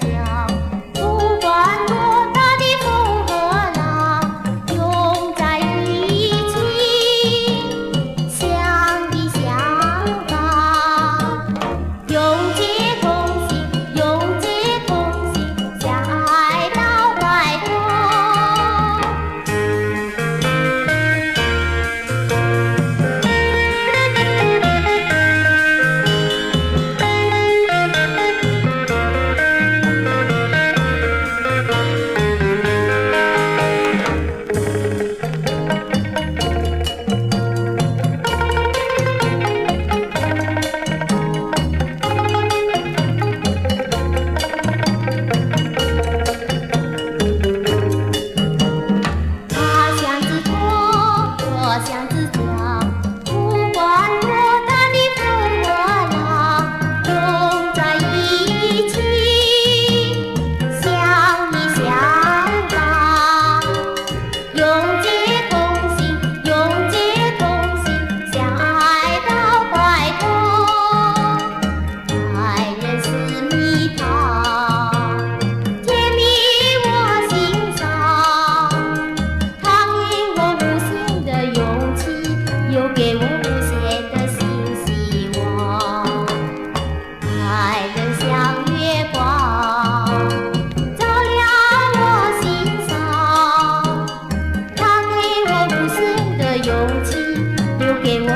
留 que